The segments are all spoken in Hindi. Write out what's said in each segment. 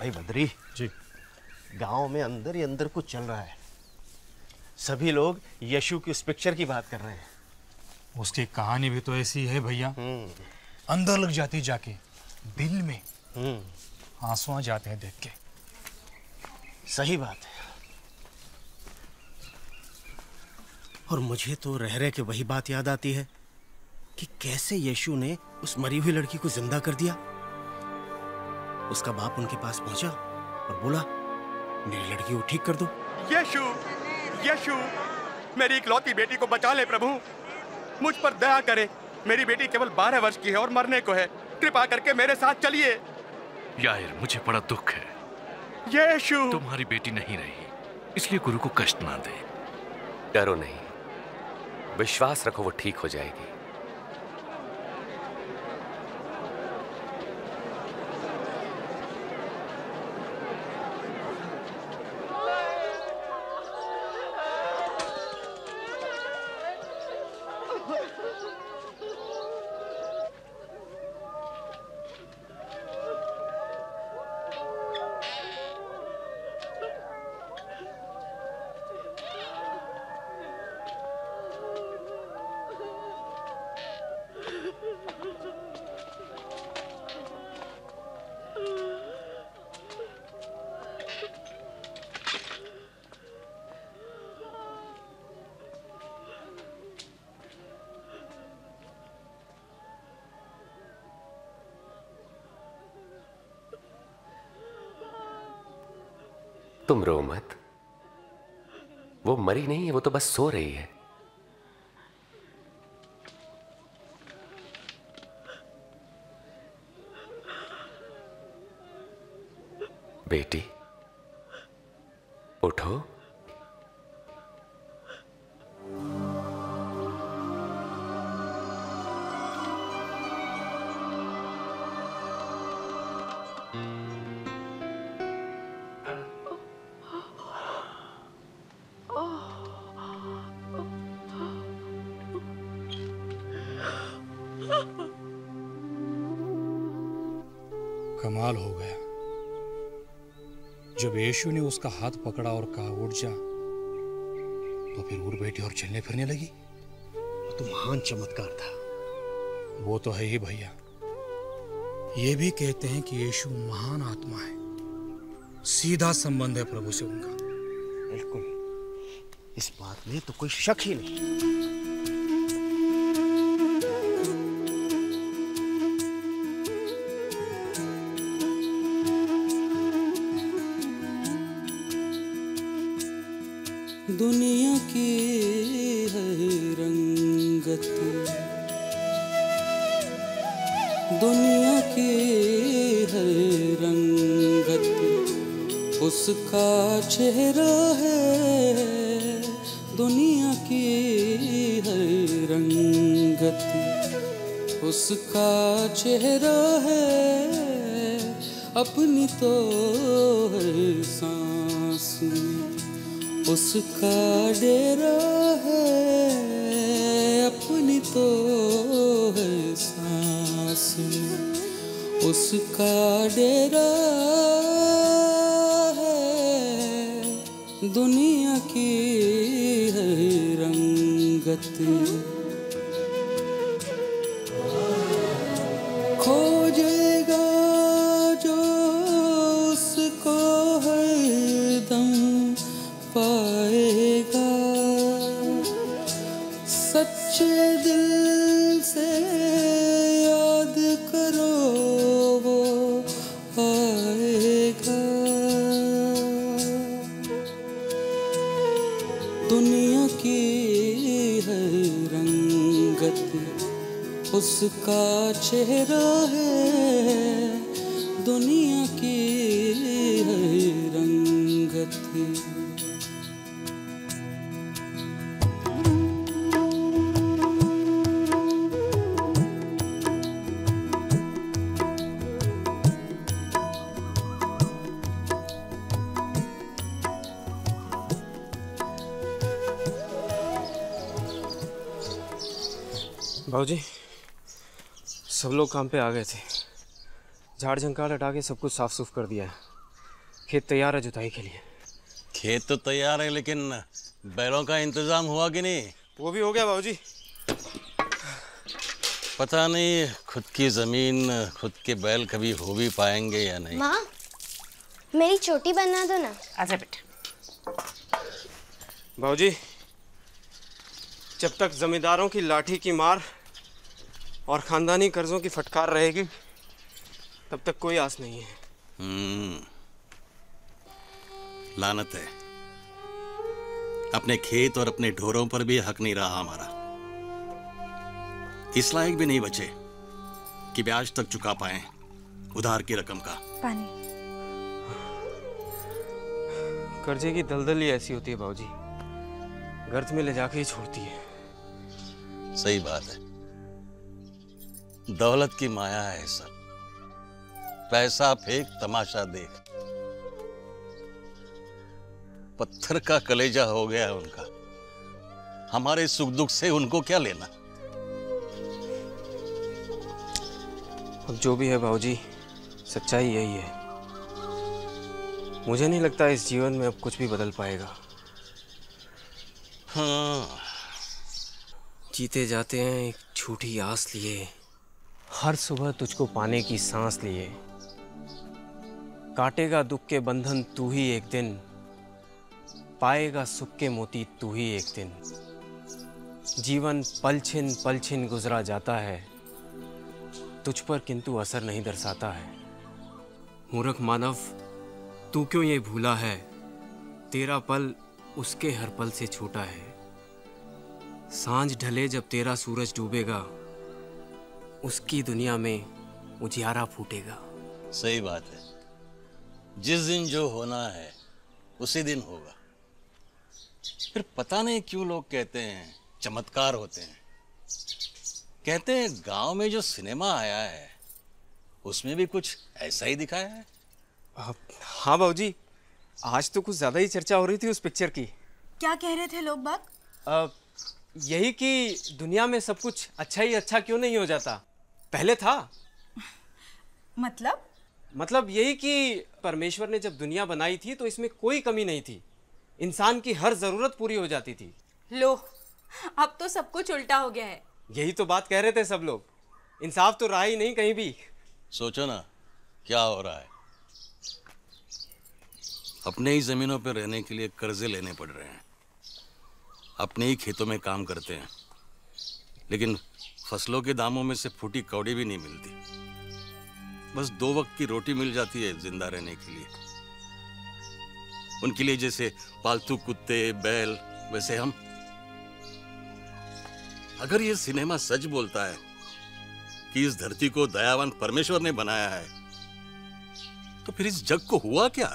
बद्री। जी। गाँव में अंदर ही अंदर कुछ चल रहा है। सभी लोग यशु की उस पिक्चर की बात कर रहे हैं। उसकी कहानी भी तो ऐसी है भैया। अंदर लग जाती जाके दिल में हम्म। आँसू आ जाते हैं देख के। सही बात है। और मुझे तो रह रहे के वही बात याद आती है कि कैसे यीशु ने उस मरी हुई लड़की को ज़िंदा कर दिया? उसका बाप उनके पास पहुँचा और बोला मेरी लड़की को ठीक कर दो। यीशु यीशु मेरी इकलौती बेटी को बचा ले प्रभु। मुझ पर दया करे। मेरी बेटी केवल बारह वर्ष की है और मरने को है। कृपा करके मेरे साथ चलिए। यार मुझे बड़ा दुख है। यीशु। तुम्हारी बेटी नहीं रही इसलिए गुरु को कष्ट ना दे। डरो नहीं। विश्वास रखो वो ठीक हो जाएगी। तुम रो मत। वो मरी नहीं है वो तो बस सो रही है। बेटी जब यीशु ने उसका हाथ पकड़ा और कहा, उठ जा। तो फिर उड़ बैठी और चलने फिरने लगी। वो तो महान चमत्कार था। वो तो है ही भैया। ये भी कहते हैं कि यीशु महान आत्मा है। सीधा संबंध है प्रभु से उनका। बिल्कुल। इस बात में तो कोई शक ही नहीं। दुनिया की है रंगत, उसका चेहरा है अपनी तो है सांस उसका डेरा है अपनी तो है सांस उसका डेरा है दुनिया की रंगत चेहरा है दुनिया की है। रंगत बाबूजी सब लोग काम पे आ गए थे। झाड़ झंकार हटा के सब कुछ साफ़ सुफ कर दिया है। खेत तैयार है जुताई के लिए। खेत तो तैयार है लेकिन बैलों का इंतज़ाम हुआ कि नहीं? वो भी हो गया बाबूजी। पता नहीं खुद की ज़मीन खुद के बैल कभी हो भी पाएँगे या नहीं। माँ मेरी चोटी बना दो ना। आजा बेटा। बाबूजी जब तक जमींदारों की लाठी की मार और खानदानी कर्जों की फटकार रहेगी तब तक कोई आस नहीं है। हम्म। लानत है। अपने खेत और अपने ढोरों पर भी हक नहीं रहा हमारा। इस लायक भी नहीं बचे कि ब्याज तक चुका पाए उधार की रकम का। पानी। कर्जे की दलदल ही ऐसी होती है बाबूजी। गर्ज में ले जाके ही छोड़ती है। सही बात है। दौलत की माया है सब पैसा फेंक तमाशा देख। पत्थर का कलेजा हो गया है उनका। हमारे सुख दुख से उनको क्या लेना? अब जो भी है बाबूजी सच्चाई यही है। मुझे नहीं लगता इस जीवन में अब कुछ भी बदल पाएगा। हाँ। जीते जाते हैं एक झूठी आस लिए। हर सुबह तुझको पाने की सांस लिए। काटेगा दुख के बंधन तू ही एक दिन, पाएगा सुख के मोती तू ही एक दिन। जीवन पलछिन पलछिन गुजरा जाता है, तुझ पर किंतु असर नहीं दर्शाता है। मूर्ख मानव, तू क्यों ये भूला है? तेरा पल उसके हर पल से छोटा है। साँझ ढले जब तेरा सूरज डूबेगा उसकी दुनिया में उजियारा फूटेगा। सही बात है। जिस दिन जो होना है उसी दिन होगा। फिर पता नहीं क्यों लोग कहते हैं चमत्कार होते हैं। कहते हैं गाँव में जो सिनेमा आया है उसमें भी कुछ ऐसा ही दिखाया है। हाँ बाबूजी आज तो कुछ ज़्यादा ही चर्चा हो रही थी उस पिक्चर की। क्या कह रहे थे लोग बाग यही कि दुनिया में सब कुछ अच्छा ही अच्छा क्यों नहीं हो जाता? पहले था? मतलब? मतलब यही कि परमेश्वर ने जब दुनिया बनाई थी तो इसमें कोई कमी नहीं थी। इंसान की हर ज़रूरत पूरी हो जाती थी। लो अब तो सब कुछ उल्टा हो गया है। यही तो बात कह रहे थे सब लोग। इंसाफ तो रहा ही नहीं कहीं भी। सोचो ना क्या हो रहा है? अपने ही जमीनों पर रहने के लिए कर्जे लेने पड़ रहे हैं। अपने ही खेतों में काम करते हैं। लेकिन फ़सलों के दामों में से फूटी कौड़ी भी नहीं मिलती। बस दो वक्त की रोटी मिल जाती है ज़िंदा रहने के लिए। उनके लिए जैसे पालतू कुत्ते, बैल, वैसे हम। अगर ये सिनेमा सच बोलता है कि इस धरती को दयावान परमेश्वर ने बनाया है तो फिर इस जग को हुआ क्या?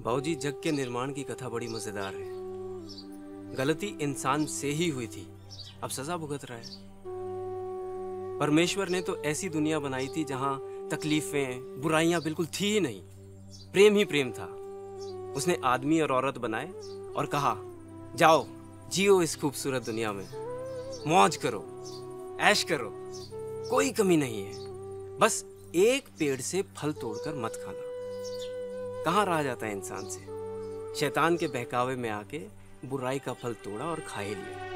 बाबूजी जग के निर्माण की कथा बड़ी मज़ेदार है। गलती इंसान से ही हुई थी। अब सजा भुगत रहा है। परमेश्वर ने तो ऐसी दुनिया बनाई थी जहाँ तकलीफें, बुराइयाँ बिल्कुल थी ही नहीं। प्रेम ही प्रेम था। उसने आदमी और औरत बनाए और कहा, जाओ, जियो इस खूबसूरत दुनिया में। मौज करो, ऐश करो, कोई कमी नहीं है। बस एक पेड़ से फल तोड़कर मत खाना। कहाँ रहा जाता है इंसान से? शैतान के बहकावे में आके बुराई का फल तोड़ा और खा ही लिया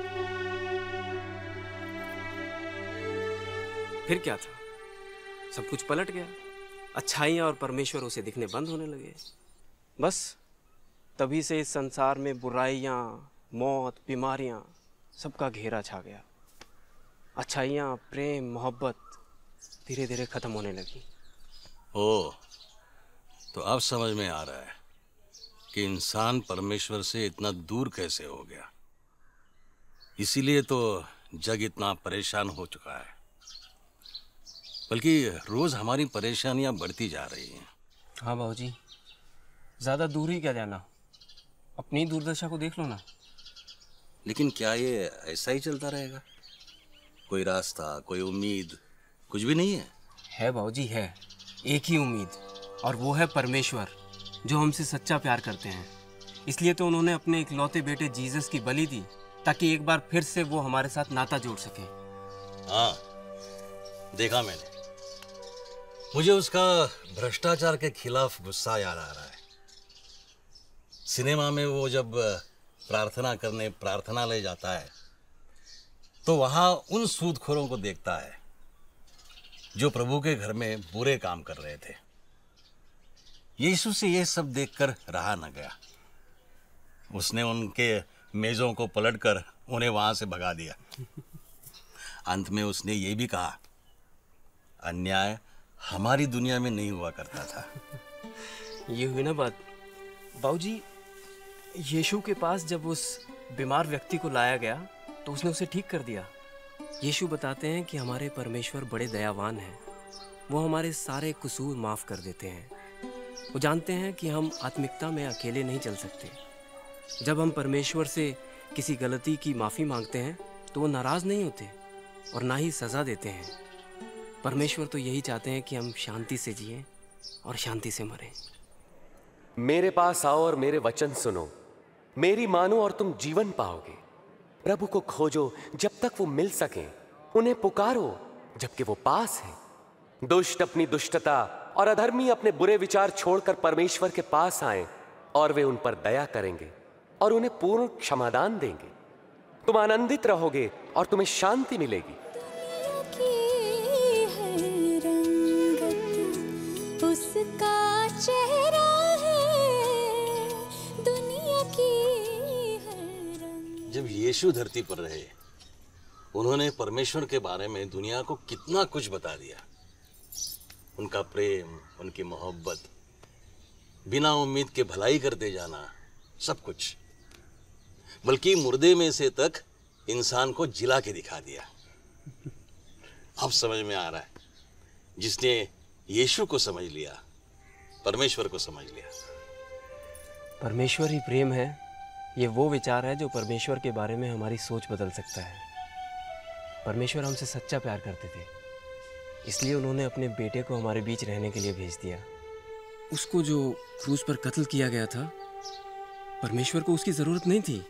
फिर क्या था? सब कुछ पलट गया। अच्छाइयाँ और परमेश्वर उसे दिखने बंद होने लगे। बस, तभी से इस संसार में बुराइयाँ, मौत, बीमारियाँ, सबका घेरा छा गया। अच्छाइयाँ, प्रेम, मोहब्बत धीरे धीरे खत्म होने लगी। ओ तो अब समझ में आ रहा है कि इंसान परमेश्वर से इतना दूर कैसे हो गया। इसीलिए तो जग इतना परेशान हो चुका है। बल्कि रोज हमारी परेशानियाँ बढ़ती जा रही हैं। हाँ बाबूजी ज़्यादा दूर ही क्या जाना? अपनी दुर्दशा को देख लो ना। लेकिन क्या ये ऐसा ही चलता रहेगा? कोई रास्ता कोई उम्मीद कुछ भी नहीं है? है बाबूजी है। एक ही उम्मीद और वो है परमेश्वर जो हमसे सच्चा प्यार करते हैं। इसलिए तो उन्होंने अपने इकलौते बेटे जीसस की बलि दी ताकि एक बार फिर से वो हमारे साथ नाता जोड़ सके। हाँ देखा मैंने। मुझे उसका भ्रष्टाचार के खिलाफ गुस्सा याद आ रहा है। सिनेमा में वो जब प्रार्थना करने, प्रार्थना ले जाता है तो वहाँ उन सूदखोरों को देखता है, जो प्रभु के घर में बुरे काम कर रहे थे। यीशु से यह सब देखकर रहा न गया। उसने उनके मेजों को पलटकर उन्हें वहाँ से भगा दिया। अंत में उसने ये भी कहा, अन्याय हमारी दुनिया में नहीं हुआ करता था। ये हुई ना बात। बाबूजी यीशु के पास जब उस बीमार व्यक्ति को लाया गया तो उसने उसे ठीक कर दिया। यीशु बताते हैं कि हमारे परमेश्वर बड़े दयावान हैं। वो हमारे सारे कसूर माफ़ कर देते हैं। वो जानते हैं कि हम आत्मिकता में अकेले नहीं चल सकते। जब हम परमेश्वर से किसी गलती की माफ़ी मांगते हैं तो वो नाराज़ नहीं होते और ना ही सज़ा देते हैं। परमेश्वर तो यही चाहते हैं कि हम शांति से जिए और शांति से मरें। मेरे पास आओ और मेरे वचन सुनो। मेरी मानो और तुम जीवन पाओगे। प्रभु को खोजो, जब तक वो मिल सके, उन्हें पुकारो, जबकि वो पास है। दुष्ट अपनी दुष्टता और अधर्मी अपने बुरे विचार छोड़कर परमेश्वर के पास आए और वे उन पर दया करेंगे और उन्हें पूर्ण क्षमादान देंगे। तुम आनंदित रहोगे और तुम्हें शांति मिलेगी। यीशु धरती पर रहे। उन्होंने परमेश्वर के बारे में दुनिया को कितना कुछ बता दिया। उनका प्रेम, उनकी मोहब्बत, बिना उम्मीद के भलाई करते जाना, सब कुछ। बल्कि मुर्दे में से तक इंसान को जिला के दिखा दिया। अब समझ में आ रहा है, जिसने यीशु को समझ लिया, परमेश्वर को समझ लिया। परमेश्वर ही प्रेम है। ये वो विचार है जो परमेश्वर के बारे में हमारी सोच बदल सकता है। परमेश्वर हमसे सच्चा प्यार करते थे। इसलिए उन्होंने अपने बेटे को हमारे बीच रहने के लिए भेज दिया। उसको जो क्रूज पर कत्ल किया गया था, परमेश्वर को उसकी ज़रूरत नहीं थी।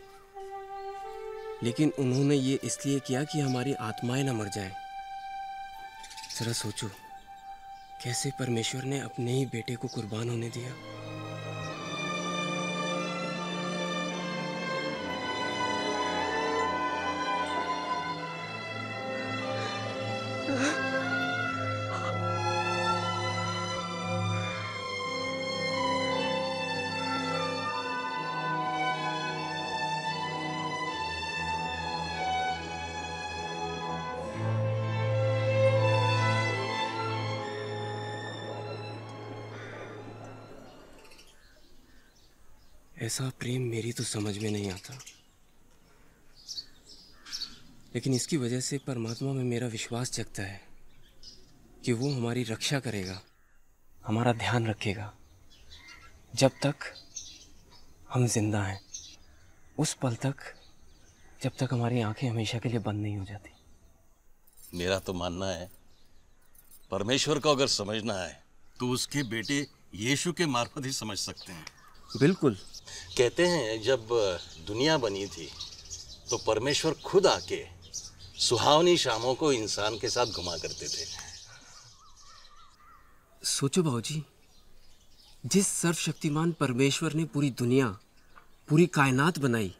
लेकिन उन्होंने ये इसलिए किया कि हमारी आत्माएँ ना मर जाएँ। जरा सोचो, कैसे परमेश्वर ने अपने ही बेटे को कुर्बान होने दिया? ऐसा प्रेम मेरी तो समझ में नहीं आता। लेकिन इसकी वजह से परमात्मा में मेरा विश्वास जगता है कि वो हमारी रक्षा करेगा, हमारा ध्यान रखेगा। जब तक हम ज़िंदा हैं, उस पल तक, जब तक हमारी आँखें हमेशा के लिए बंद नहीं हो जाती। मेरा तो मानना है, परमेश्वर को अगर समझना है तो उसके बेटे यीशु के मार्फत ही समझ सकते हैं। बिल्कुल। कहते हैं जब दुनिया बनी थी तो परमेश्वर खुद आके सुहावनी शामों को इंसान के साथ घुमा करते थे। सोचो बाबूजी जिस सर्वशक्तिमान परमेश्वर ने पूरी दुनिया पूरी कायनात बनाई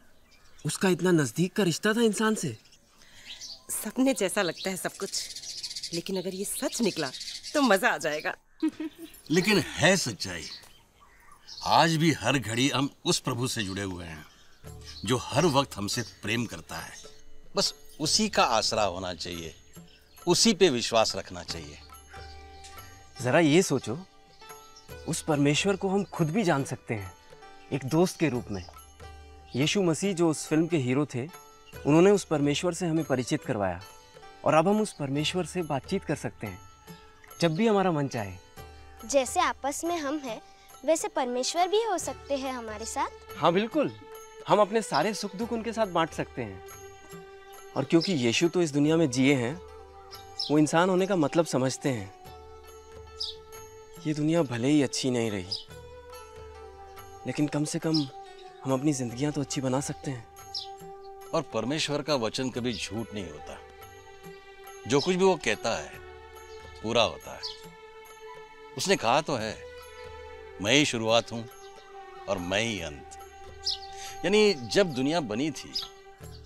उसका इतना नज़दीक का रिश्ता था इंसान से? सपने जैसा लगता है सब कुछ लेकिन अगर ये सच निकला तो मज़ा आ जाएगा। लेकिन है सच्चाई। आज भी हर घड़ी हम उस प्रभु से जुड़े हुए हैं जो हर वक्त हमसे प्रेम करता है। बस उसी का आसरा होना चाहिए उसी पे विश्वास रखना चाहिए। जरा ये सोचो उस परमेश्वर को हम खुद भी जान सकते हैं एक दोस्त के रूप में। यीशु मसीह जो उस फ़िल्म के हीरो थे उन्होंने उस परमेश्वर से हमें परिचित करवाया और अब हम उस परमेश्वर से बातचीत कर सकते हैं जब भी हमारा मन चाहे। जैसे आपस में हम हैं वैसे परमेश्वर भी हो सकते हैं हमारे साथ। हाँ बिल्कुल। हम अपने सारे सुख दुख उनके साथ बांट सकते हैं। और क्योंकि यीशु तो इस दुनिया में जिए हैं वो इंसान होने का मतलब समझते हैं। ये दुनिया भले ही अच्छी नहीं रही लेकिन कम से कम हम अपनी जिंदगियाँ तो अच्छी बना सकते हैं। और परमेश्वर का वचन कभी झूठ नहीं होता। जो कुछ भी वो कहता है पूरा होता है। उसने कहा तो है। मैं ही शुरुआत हूँ और मैं ही अंत। यानी जब दुनिया बनी थी,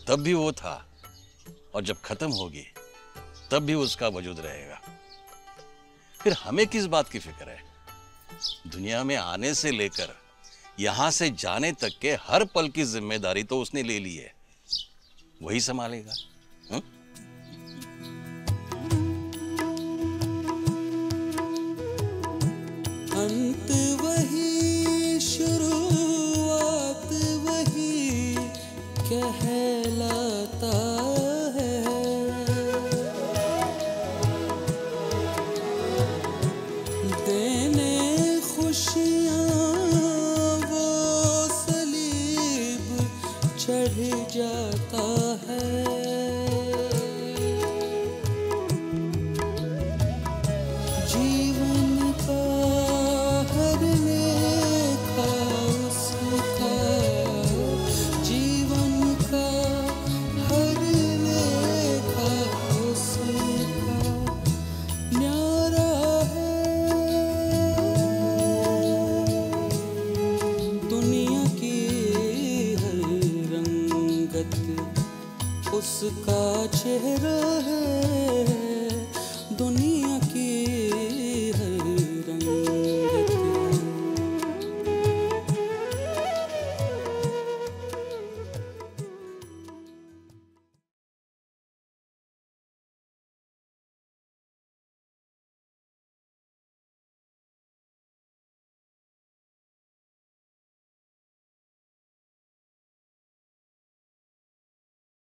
तब भी वो था और जब खत्म होगी, तब भी उसका वजूद रहेगा। फिर हमें किस बात की फ़िक्र है? दुनिया में आने से लेकर यहाँ से जाने तक के हर पल की ज़िम्मेदारी तो उसने ले ली है। वही संभालेगा हं? अंत वही उसका चेहरा है।